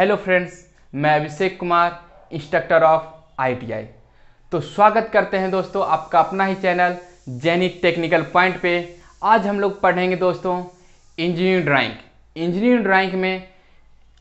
Hello friends मैं Abhishek Kumar instructor of ITI तो स्वागत करते हैं दोस्तों आपका अपना ही चैनल जैनिक टेक्निकल पॉइंट पे। आज हम लोग पढ़ेंगे दोस्तों इंजीनियरिंग ड्राइंग इंजीनियरिंग ड्राइंग में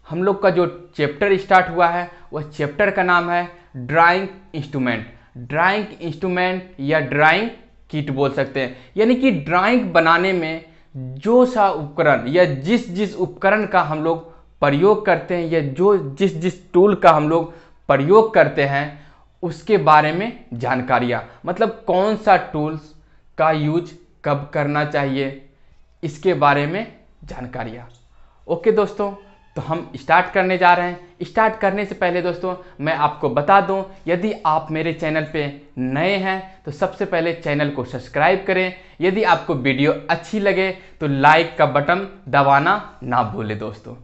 हम लोग का जो चैप्टर स्टार्ट हुआ है वह चैप्टर का नाम है ड्राइंग इंस्ट्रूमेंट ड्राइंग इंस्ट्रूमेंट या ड्राइंग किट बोल सकते हैं। यानी कि ड्राइंग बनाने में जो सा उपकरण या जिस जिस उपकरण का हम लोग प्रयोग करते हैं, या जो जिस जिस टूल का हम लोग प्रयोग करते हैं, उसके बारे में जानकारियाँ। मतलब कौन सा टूल्स का यूज़ कब करना चाहिए, इसके बारे में जानकारियाँ। ओके दोस्तों तो हम स्टार्ट करने जा रहे हैं। स्टार्ट करने से पहले दोस्तों, मैं आपको बता दूँ, यदि आप मेरे चैनल पे नए हैं तो सबसे पहले चैनल को सब्सक्राइब करें। यदि आपको वीडियो अच्छी लगे तो लाइक का बटन दबाना ना भूलें दोस्तों।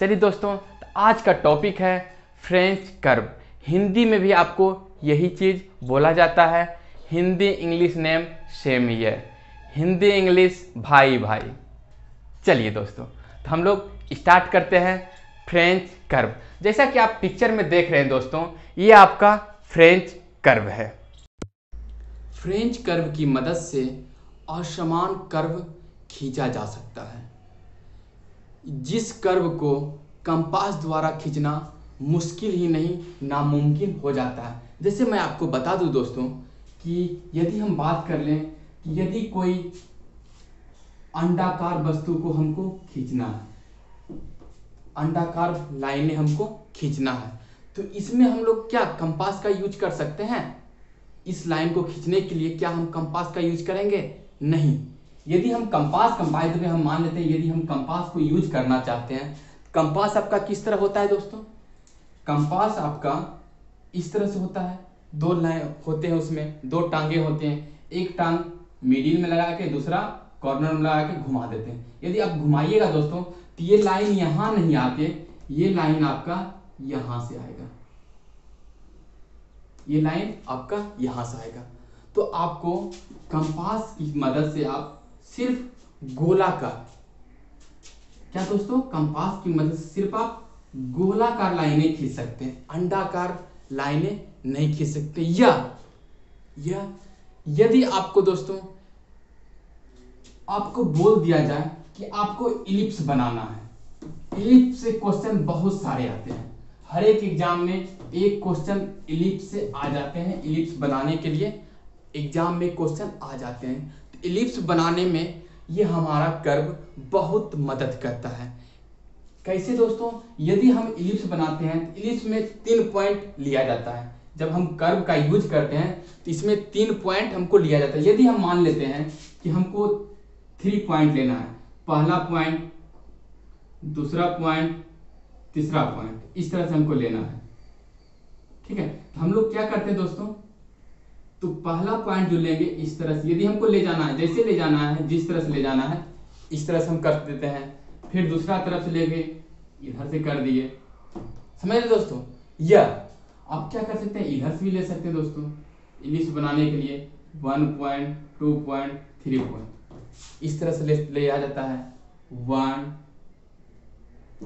चलिए दोस्तों तो आज का टॉपिक है फ्रेंच कर्व हिंदी में भी आपको यही चीज़ बोला जाता है, हिंदी इंग्लिश नेम सेम ही है। हिंदी, इंग्लिश, भाई भाई। चलिए दोस्तों तो हम लोग स्टार्ट करते हैं फ्रेंच कर्व जैसा कि आप पिक्चर में देख रहे हैं दोस्तों, ये आपका फ्रेंच कर्व है। फ्रेंच कर्व की मदद से असमान कर्व खींचा जा सकता है। जिस कर्व को कंपास द्वारा खींचना मुश्किल ही नहीं, नामुमकिन हो जाता है। जैसे मैं आपको बता दूँ दोस्तों, कि यदि हम बात कर लें कि यदि कोई अंडाकार वस्तु को हमको खींचना है, अंडाकार लाइनें हमको खींचना है तो इसमें हम लोग क्या कंपास का यूज़ कर सकते हैं? इस लाइन को खींचने के लिए क्या हम कंपास का यूज़ करेंगे? नहीं। यदि हम कंपास कंपाइज में हम मान लेते हैं, यदि हम कंपास को यूज़ करना चाहते हैं कंपास आपका किस तरह होता है दोस्तों? कंपास आपका इस तरह से होता है। दो लाइन होते हैं उसमें, दो टांगे होते हैं। एक टांग मिडिल में लगा के, दूसरा कॉर्नर में लगा के घुमा देते हैं। यदि आप घुमाइएगा दोस्तों तो ये लाइन यहाँ नहीं आके, ये लाइन आपका यहाँ से आएगा। ये लाइन आपका यहाँ से आएगा। तो आपको कंपास की मदद से आप सिर्फ़ गोलाकार क्या दोस्तों, कंपास की मदद से सिर्फ़ आप गोलाकार लाइनें खींच सकते हैं, अंडाकार लाइनें नहीं खींच सकते। या या, यदि आपको दोस्तों, आपको बोल दिया जाए कि आपको इलिप्स बनाना है। इलिप्स से क्वेश्चन बहुत सारे आते हैं। हर एक एग्ज़ाम में एक क्वेश्चन इलिप्स से आ जाते हैं, इलिप्स बनाने के लिए एग्ज़ाम में क्वेश्चन आ जाते हैं। इलिप्स बनाने में ये हमारा कर्व बहुत मदद करता है। कैसे दोस्तों? यदि हम इलिप्स बनाते हैं तो इलिप्स में तीन पॉइंट लिया जाता है। जब हम कर्व का यूज़ करते हैं तो इसमें तीन पॉइंट हमको लिया जाता है। यदि हम मान लेते हैं कि हमको थ्री पॉइंट लेना है, पहला पॉइंट, दूसरा पॉइंट, तीसरा पॉइंट, इस तरह से हमको लेना है। ठीक है? तो हम लोग क्या करते हैं दोस्तों? तो पहला पॉइंट जो लेंगे इस तरह से यदि हमको ले जाना है जैसे ले जाना है जिस तरह से ले जाना है इस तरह से हम कर देते हैं। फिर दूसरा तरफ़ से लेंगे इधर से कर दिए। समझ रहे दोस्तों? या आप क्या कर सकते हैं? इधर से भी ले सकते हैं दोस्तों इंग्लिश बनाने के लिए one point two point three point इस तरह से ले, ले आ जाता है। वन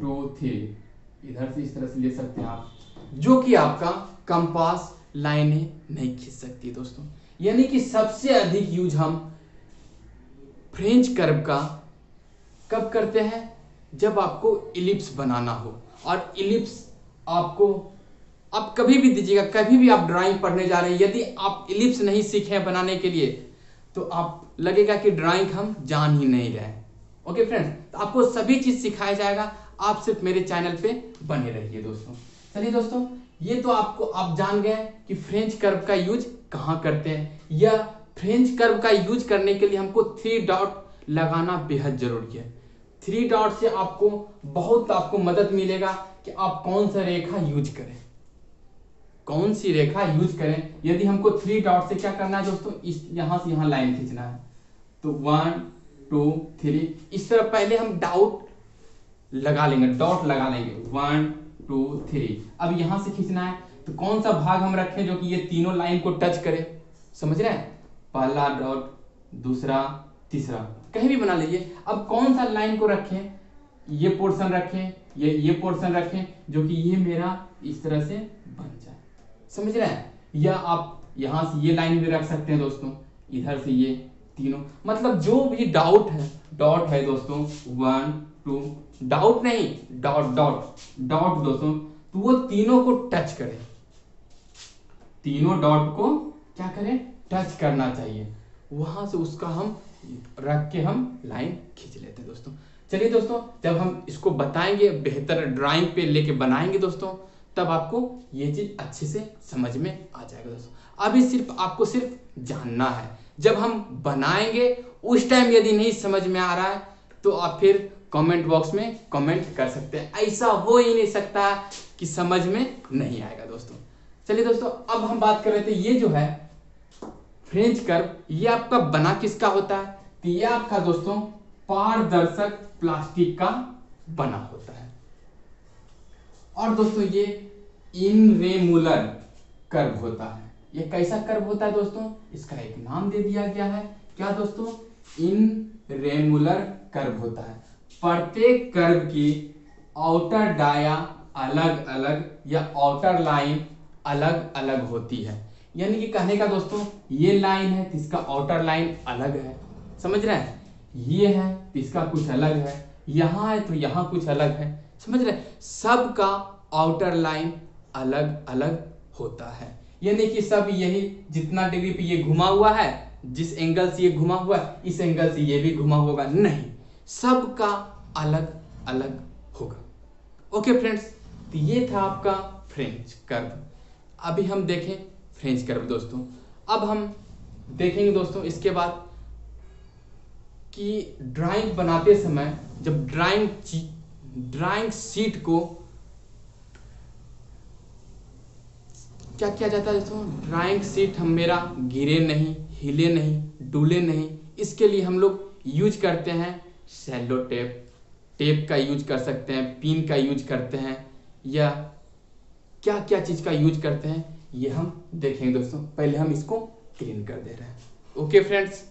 टू थ्री इधर से इस तरह से ले सकते हैं आप। जो कि आपका कंपास लाइनें नहीं खींच सकती दोस्तों। यानी कि सबसे अधिक यूज़ हम फ्रेंच कर्व का कब करते हैं? जब आपको इलिप्स बनाना हो। और इलिप्स आपको, आप कभी भी दीजिएगा, कभी भी आप ड्राइंग पढ़ने जा रहे हैं, यदि आप इलिप्स नहीं सीखे बनाने के लिए तो आप, लगेगा कि ड्राइंग हम जान ही नहीं रहे ओके फ्रेंड्स तो आपको सभी चीज़ सिखाया जाएगा। आप सिर्फ़ मेरे चैनल पे बने रहिए दोस्तों। चलिए दोस्तों ये तो आपको, आप जान गए कि फ्रेंच कर्व का यूज़ कहाँ करते हैं। या फ्रेंच कर्व का यूज़ करने के लिए हमको थ्री डॉट लगाना बेहद ज़रूरी है। थ्री डॉट से आपको बहुत आपको मदद मिलेगा कि आप कौन सा रेखा यूज़ करें। कौन सी रेखा यूज़ करें। यदि हमको थ्री डॉट से क्या करना है दोस्तों? इस, यहाँ से यहाँ लाइन खींचना है। तो वन टू थ्री इस तरह पहले हम डाउट लगा लेंगे डॉट लगा लेंगे। वन टू थ्री अब यहाँ से खींचना है तो कौन सा भाग हम रखें जो कि ये तीनों लाइन को टच करे? समझ रहे हैं? पहला डॉट दूसरा, तीसरा। कहीं भी बना लीजिए। अब कौन सा लाइन को रखें? ये पोर्शन रखें, ये ये पोर्शन रखें, जो कि ये मेरा इस तरह से बन जाए। समझ रहे हैं? या आप यहाँ से ये लाइन भी रख सकते हैं दोस्तों। इधर से ये तीनों। मतलब जो भी डाउट है डॉट है दोस्तों वन टू डाउट नहीं डॉट डॉट डॉट दोस्तों तो वो तीनों को टच करें। तीनों डॉट को क्या करें? टच करना चाहिए। वहाँ से उसका हम रख के हम लाइन खींच लेते हैं दोस्तों। चलिए दोस्तों, जब हम इसको बताएँगे, बेहतर ड्राइंग पे लेके बनाएँगे दोस्तों, तब आपको ये चीज़ अच्छे से समझ में आ जाएगा दोस्तों। अभी सिर्फ़ आपको सिर्फ़ जानना है। जब हम बनाएँगे, उस टाइम यदि नहीं समझ में आ रहा है तो आप फिर कमेंट बॉक्स में कमेंट कर सकते हैं। ऐसा हो ही नहीं सकता कि समझ में नहीं आएगा, दोस्तों। चलिए दोस्तों, अब हम बात कर रहे थे, ये जो है फ्रेंच कर्व ये आपका बना किसका होता है? तो ये आपका दोस्तों, पारदर्शक प्लास्टिक का बना होता है। और दोस्तों, ये इनरेमुलर कर्व होता है। ये कैसा कर्व होता है दोस्तों? इसका एक नाम दे दिया गया है। क्या दोस्तों? इन रेमुलर कर्व होता है। प्रत्येक कर्व की आउटर डाया अलग अलग या आउटर लाइन अलग अलग होती है। यानी कि कहने का दोस्तों, ये लाइन है इसका आउटर लाइन अलग है। समझ रहे हैं? ये है इसका कुछ अलग है। यहाँ है तो यहाँ कुछ अलग है। समझ रहे सबका आउटर लाइन अलग अलग होता है। यानी कि सब यही जितना डिग्री पे ये घुमा हुआ है, जिस एंगल से ये घुमा हुआ है, इस एंगल से ये भी घुमा होगा। नहीं, सबका अलग अलग होगा। ओके फ्रेंड्स तो ये था आपका फ्रेंच कर्व अभी हम देखें फ्रेंच कर्व दोस्तों। अब हम देखेंगे दोस्तों इसके बाद कि ड्राइंग बनाते समय जब ड्राइंग ड्राइंग सीट को क्या किया जाता है दोस्तों ड्राइंग सीट हम मेरा गिरे नहीं, हिले नहीं, डूले नहीं। इसके लिए हम लोग यूज़ करते हैं सेलो टेप टेप का यूज़ कर सकते हैं पिन का यूज़ करते हैं, या क्या क्या चीज़ का यूज़ करते हैं, ये हम देखेंगे दोस्तों। पहले हम इसको क्लीन कर दे रहे हैं। ओके फ्रेंड्स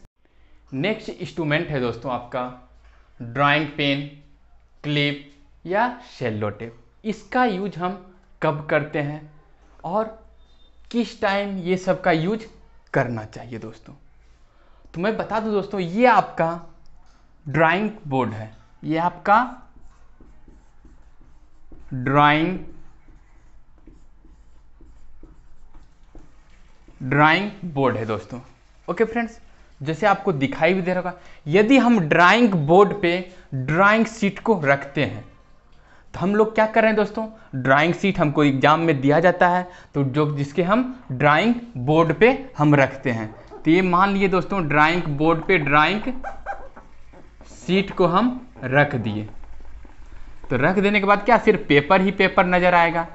नेक्स्ट इंस्ट्रूमेंट है दोस्तों आपका। ड्राइंग पेन क्लिप या शेल्लो टेप इसका यूज़ हम कब करते हैं? और किस टाइम ये सब का यूज़ करना चाहिए दोस्तों? तो मैं बता दूँ दोस्तों, ये आपका ड्राइंग बोर्ड है। ये आपका ड्राइंग ड्राइंग बोर्ड है दोस्तों। ओके फ्रेंड्स जैसे आपको दिखाई भी दे रहा होगा, यदि हम ड्राइंग बोर्ड पे ड्राइंग सीट को रखते हैं तो हम लोग क्या कर रहे हैं दोस्तों? ड्राइंग सीट हमको एग्ज़ाम में दिया जाता है तो जो, जिसके हम ड्राइंग बोर्ड पे हम रखते हैं। तो ये मान लिए दोस्तों ड्राइंग बोर्ड पे ड्राइंग सीट को हम रख दिए। तो रख देने के बाद क्या, सिर्फ़ पेपर ही पेपर नज़र आएगा?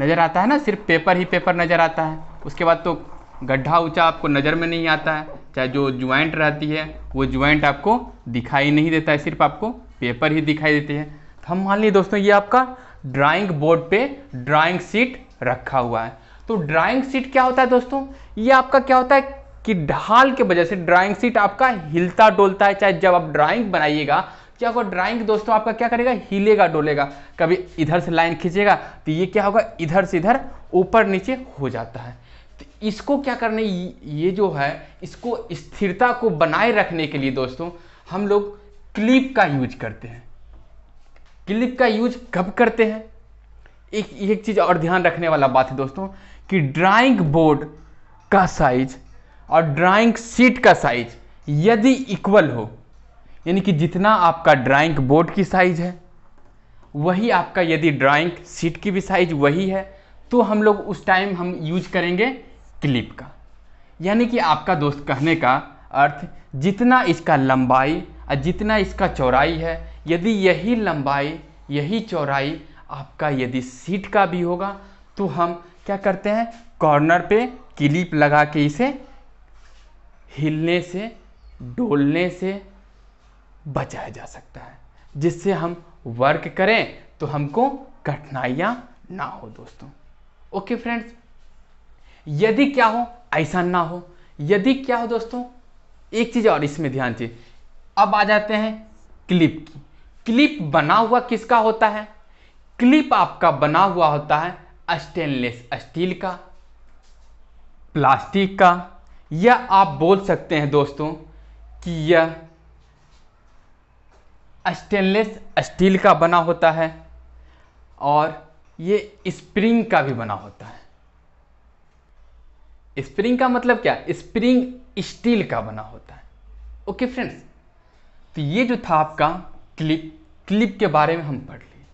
नज़र आता है ना? सिर्फ़ पेपर ही पेपर नज़र आता है। उसके बाद तो गड्ढा ऊँचा आपको नज़र में नहीं आता है। चाहे जो ज्वाइंट रहती है, वो ज्वाइंट आपको दिखाई नहीं देता है, सिर्फ़ आपको पेपर ही दिखाई देती है। तो हम मान लिए दोस्तों, ये आपका ड्राइंग बोर्ड पे ड्राइंग सीट रखा हुआ है। तो ड्राइंग सीट क्या होता है दोस्तों? ये आपका क्या होता है कि ढाल के वजह से ड्राइंग सीट आपका हिलता डोलता है। चाहे जब आप ड्राइंग बनाइएगा क्या होगा ड्राइंग दोस्तों आपका क्या करेगा? हिलेगा, डोलेगा। कभी इधर से लाइन खींचेगा तो ये क्या होगा? इधर से इधर ऊपर नीचे हो जाता है। तो इसको क्या करने, ये जो है, इसको स्थिरता को बनाए रखने के लिए दोस्तों, हम लोग क्लिप का यूज़ करते हैं। क्लिप का यूज़ कब करते हैं? एक एक चीज़ और ध्यान रखने वाला बात है दोस्तों, कि ड्राइंग बोर्ड का साइज़ और ड्राइंग सीट का साइज़ यदि इक्वल हो, यानी कि जितना आपका ड्राइंग बोर्ड की साइज़ है, वही आपका यदि ड्राइंग सीट की भी साइज़ वही है तो हम लोग उस टाइम हम यूज़ करेंगे क्लिप का। यानी कि आपका दोस्त कहने का अर्थ, जितना इसका लंबाई जितना इसका चौड़ाई है, यदि यही लंबाई, यही चौड़ाई आपका यदि सीट का भी होगा तो हम क्या करते हैं? कॉर्नर पे क्लिप लगा के इसे हिलने से, डोलने से बचाया जा सकता है। जिससे हम वर्क करें तो हमको कठिनाइयाँ ना हो दोस्तों। ओके फ्रेंड्स, यदि क्या हो, ऐसा ना हो। यदि क्या हो दोस्तों, एक चीज़ और इसमें ध्यान चाहिए अब आ जाते हैं क्लिप की। क्लिप बना हुआ किसका होता है? क्लिप आपका बना हुआ होता है स्टेनलेस स्टील का, प्लास्टिक का, या आप बोल सकते हैं दोस्तों कि यह स्टेनलेस स्टील का बना होता है और ये स्प्रिंग का भी बना होता है। स्प्रिंग का मतलब क्या? स्प्रिंग स्टील का बना होता है। ओके फ्रेंड्स तो ये जो था आपका क्लिप क्लिप के बारे में हम पढ़ लिए।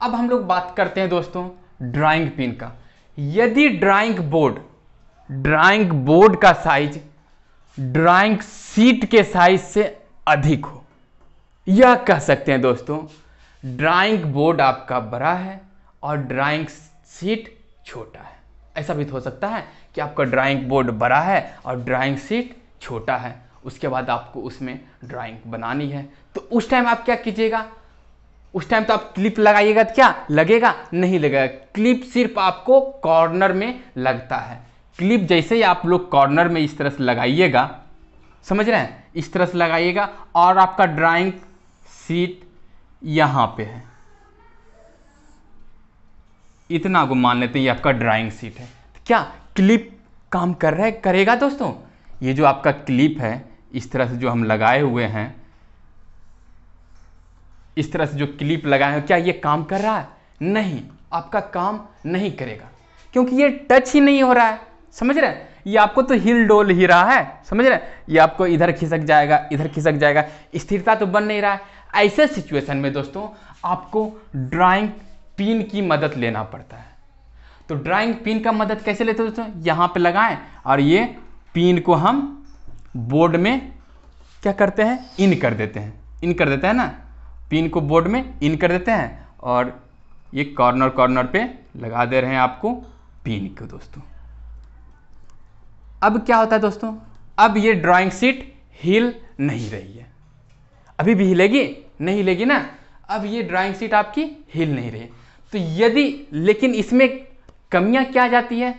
अब हम लोग बात करते हैं दोस्तों ड्राइंग पिन का। यदि ड्राइंग बोर्ड ड्राइंग बोर्ड का साइज़ ड्राइंग सीट के साइज़ से अधिक हो, यह कह सकते हैं दोस्तों ड्राइंग बोर्ड आपका बड़ा है और ड्राइंग सीट छोटा है। ऐसा भी तो हो सकता है कि आपका ड्राइंग बोर्ड बड़ा है और ड्राइंग सीट छोटा है। उसके बाद आपको उसमें ड्राइंग बनानी है। तो उस टाइम आप क्या कीजिएगा? उस टाइम तो आप क्लिप लगाइएगा तो क्या? लगेगा? नहीं लगेगा। क्लिप सिर्फ़ आपको कॉर्नर में लगता है। क्लिप जैसे ही आप लोग कॉर्नर में इस तरह से लगाइएगा, समझ रहे हैं? इस तरह से लगाइएगा और आपका ड्राइंग सीट यहाँ पे है। इतना को मान लेते हैं ये आपका ड्राइंग सीट है। तो क्या क्लिप काम कर रहा है? करेगा दोस्तों? ये जो आपका क्लिप है इस तरह से जो हम लगाए हुए हैं, इस तरह से जो क्लिप लगाए हैं, क्या ये काम कर रहा है? नहीं, आपका काम नहीं करेगा। क्योंकि ये टच ही नहीं हो रहा है, समझ रहे हैं? ये आपको तो हिल डोल ही रहा है, समझ रहे हैं? ये आपको इधर खिसक जाएगा, इधर खिसक जाएगा, स्थिरता तो बन नहीं रहा है। ऐसे सिचुएशन में दोस्तों, आपको ड्राइंग पिन की मदद लेना पड़ता है। तो ड्राइंग पिन का मदद कैसे लेते दोस्तों? यहाँ पे लगाएँ, और ये पिन को हम बोर्ड में क्या करते हैं? इन कर देते हैं। इन कर देते हैं ना? पिन को बोर्ड में इन कर देते हैं और ये कॉर्नर कॉर्नर पे लगा दे रहे हैं आपको पिन को दोस्तों। अब क्या होता है दोस्तों? अब ये ड्राइंग सीट हिल नहीं रही है। अभी भी हिलेगी? नहीं हिलेगी ना? अब ये ड्राइंग सीट आपकी हिल नहीं रही। तो यदि लेकिन इसमें कमियाँ क्या जाती है?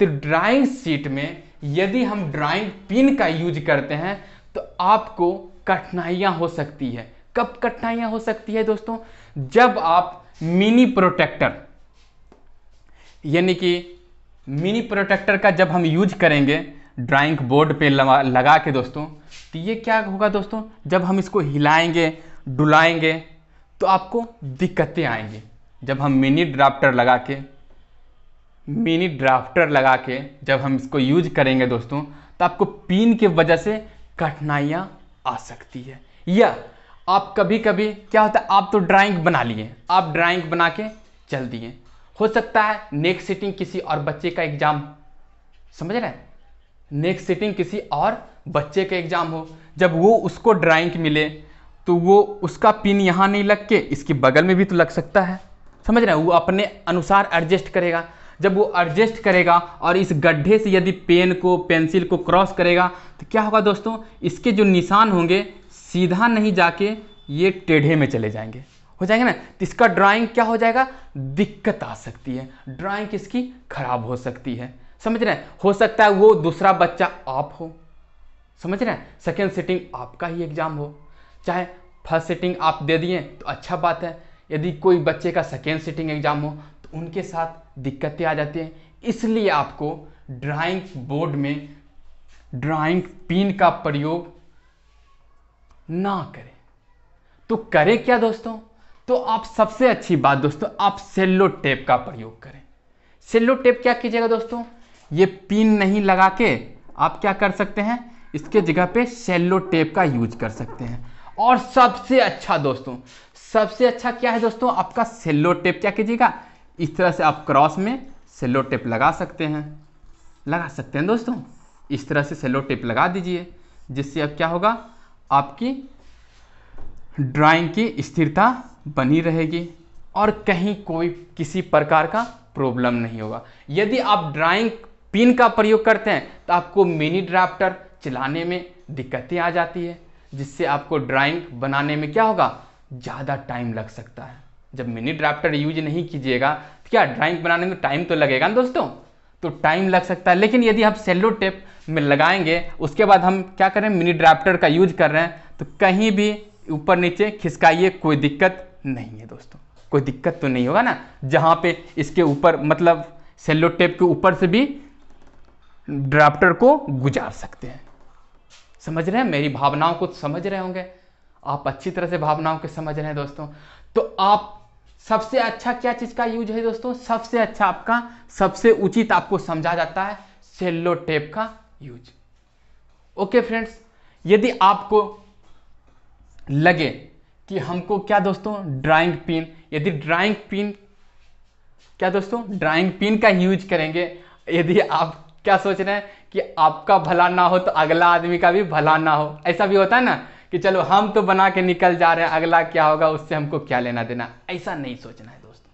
तो ड्राइंग सीट में यदि हम ड्राइंग पिन का यूज़ करते हैं तो आपको कठिनाइयाँ हो सकती है। कब कठिनाइयाँ हो सकती है दोस्तों? जब आप मिनी प्रोटेक्टर यानी कि मिनी प्रोटेक्टर का जब हम यूज़ करेंगे ड्राइंग बोर्ड पे लगा, के दोस्तों तो ये क्या होगा दोस्तों? जब हम इसको हिलाएँगे डुलाएँगे तो आपको दिक्कतें आएँगी। जब हम मिनी ड्राफ्टर लगा के मिनी ड्राफ्टर लगा के जब हम इसको यूज़ करेंगे दोस्तों तो आपको पिन की वजह से कठिनाइयाँ आ सकती है। या आप कभी कभी क्या होता है, आप तो ड्राइंग बना लिए, आप ड्राइंग बना के चल दिए। हो सकता है नेक्स्ट सिटिंग किसी और बच्चे का एग्ज़ाम समझ रहे हैं? नेक्स्ट सिटिंग किसी और बच्चे का एग्ज़ाम हो। जब वो उसको ड्राइंग मिले तो वो उसका पिन यहाँ नहीं लग के, इसके बगल में भी तो लग सकता है। समझ रहे हैं? वो अपने अनुसार एडजस्ट करेगा। जब वो एडजस्ट करेगा और इस गड्ढे से यदि पेन को पेंसिल को क्रॉस करेगा तो क्या होगा दोस्तों? इसके जो निशान होंगे, सीधा नहीं जाके ये टेढ़े में चले जाएँगे। हो जाएँगे ना? तो इसका ड्राइंग क्या हो जाएगा? दिक्कत आ सकती है। ड्राइंग इसकी खराब हो सकती है। समझ रहे हैं? हो सकता है वो दूसरा बच्चा आप हो। समझ रहे हैं? सेकेंड सिटिंग आपका ही एग्ज़ाम हो। चाहे फ़र्स्ट सिटिंग आप दे दिए तो अच्छा बात है। यदि कोई बच्चे का सेकेंड सिटिंग एग्ज़ाम हो उनके साथ दिक्कतें आ जाती हैं। इसलिए आपको ड्राइंग बोर्ड में ड्राइंग पिन का प्रयोग ना करें। तो करें क्या दोस्तों? तो आप सबसे अच्छी बात दोस्तों, आप सेल्लो टेप का प्रयोग करें। सेल्लो टेप क्या कीजिएगा दोस्तों? ये पिन नहीं लगा के आप क्या कर सकते हैं? इसके जगह पे सेल्लो टेप का यूज़ कर सकते हैं। और सबसे अच्छा दोस्तों, सबसे अच्छा क्या है दोस्तों? आपका सेल्लो टेप क्या कीजिएगा? इस तरह से आप क्रॉस में सेलो टेप लगा सकते हैं। लगा सकते हैं दोस्तों। इस तरह से सेलो टेप लगा दीजिए, जिससे अब क्या होगा? आपकी ड्राइंग की स्थिरता बनी रहेगी और कहीं कोई किसी प्रकार का प्रॉब्लम नहीं होगा। यदि आप ड्राइंग पिन का प्रयोग करते हैं तो आपको मिनी ड्राफ्टर चलाने में दिक्कतें आ जाती है, जिससे आपको ड्राइंग बनाने में क्या होगा? ज़्यादा टाइम लग सकता है। जब मिनी ड्राफ्टर यूज़ नहीं कीजिएगा तो क्या ड्राइंग बनाने में टाइम तो लगेगा ना दोस्तों? तो टाइम लग सकता है, लेकिन यदि आप सेल्लो टेप में लगाएँगे, उसके बाद हम क्या करें मिनी ड्राफ्टर का यूज़ कर रहे हैं तो कहीं भी ऊपर नीचे खिसकाइए, कोई दिक्कत नहीं है दोस्तों। कोई दिक्कत तो नहीं होगा ना? जहाँ पे इसके ऊपर मतलब सेलो टेप के ऊपर से भी ड्राफ्टर को गुजार सकते हैं। समझ रहे हैं? मेरी भावनाओं को समझ रहे होंगे। आप अच्छी तरह से भावनाओं को समझ रहे हैं दोस्तों। तो आप सबसे अच्छा क्या चीज़ का यूज़ है दोस्तों? सबसे अच्छा आपका, सबसे उचित आपको समझा जाता है सेलो टेप का यूज़। ओके फ्रेंड्स, यदि आपको लगे कि हमको क्या दोस्तों, ड्राइंग पिन, यदि ड्राइंग पिन, क्या दोस्तों, ड्राइंग पिन का यूज़ करेंगे, यदि आप क्या सोच रहे हैं कि आपका भला ना हो तो अगला आदमी का भी भला ना हो, ऐसा भी होता है ना? कि चलो हम तो बना के निकल जा रहे हैं, अगला क्या होगा, उससे हमको क्या लेना देना। ऐसा नहीं सोचना है दोस्तों।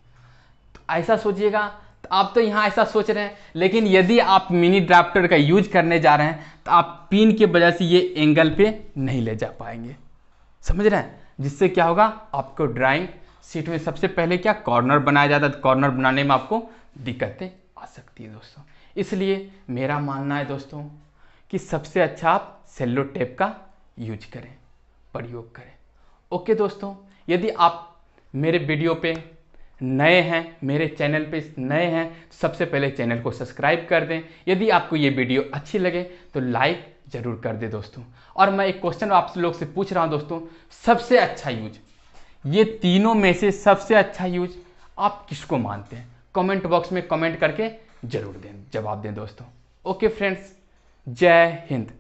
तो ऐसा सोचिएगा तो आप तो यहाँ ऐसा सोच रहे हैं, लेकिन यदि आप मिनी ड्राफ्टर का यूज़ करने जा रहे हैं तो आप पिन की वजह से ये एंगल पे नहीं ले जा पाएँगे। समझ रहे हैं? जिससे क्या होगा, आपको ड्राइंग सीट में सबसे पहले क्या कॉर्नर बनाया जाता है कॉर्नर बनाने में आपको दिक्कतें आ सकती है दोस्तों। इसलिए मेरा मानना है दोस्तों, कि सबसे अच्छा आप सेल्लो टेप का यूज़ करें। प्रयोग करें। ओके दोस्तों, यदि आप मेरे वीडियो पे नए हैं, मेरे चैनल पे नए हैं, सबसे पहले चैनल को सब्सक्राइब कर दें। यदि आपको ये वीडियो अच्छी लगे तो लाइक ज़रूर कर दें दोस्तों। और मैं एक क्वेश्चन आप लोग से पूछ रहा हूँ दोस्तों, सबसे अच्छा यूज़, ये तीनों में से सबसे अच्छा यूज़ आप किसको मानते हैं? कमेंट बॉक्स में कमेंट करके ज़रूर दें, जवाब दें दोस्तों। ओके फ्रेंड्स, जय हिंद।